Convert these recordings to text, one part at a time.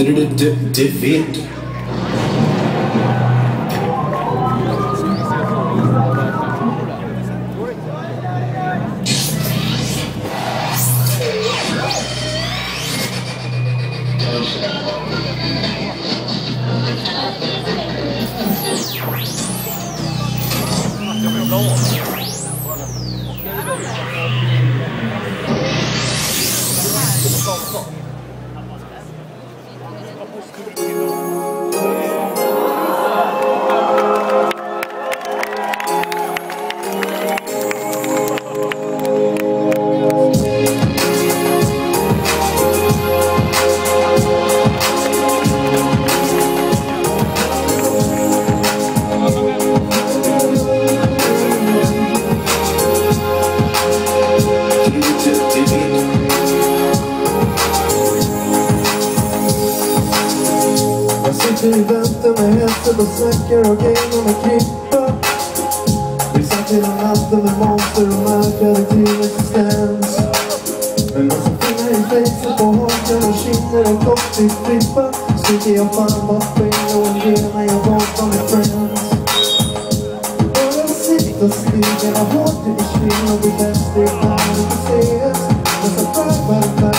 Det, det, det, Jag sitter i väntan med hästen och snackar och gamer med Krippa Vi satt hela natten med monster och märkade till existens Men massa fingrar i fejset på hakan och kinder och koppig Frippa Sticker jag fan bort pengar och ger när jag vaknar med friends. Jag sitter still, jag hårt i svinn och blir bäst i världen CS Massa back, back, back,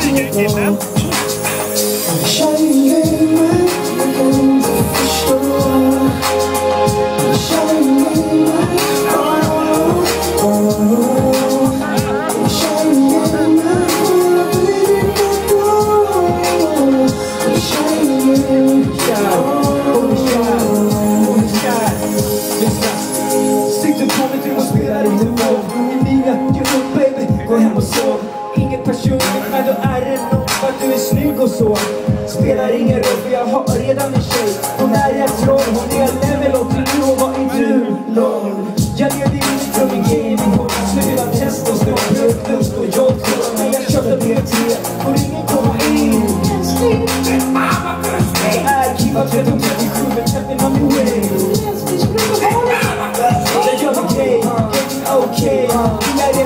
Tjejen ger mig, Sikten på mig till att spela lite våld Emilia, get up baby, hem och sov Inget då är det nog att du är snygg och så. Spelar ingen roll för jag har redan en tjej. Hon är ett troll, hon är level 89 och vad är du? LOL. Jag levde in från min gaming och nu vill jag testa och stå upp, lust och tror Men jag köpte B3, får ingen komma in. Är Kiva 1337 med Kevin on the way. Jag gör min grej, getting okej Inga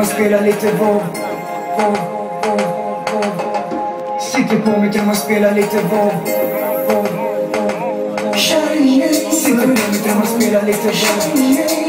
man spelar lite vov Vov, vov, vov Sitter på mig kan man spelar lite vov, Sempre tem uma espiralista chata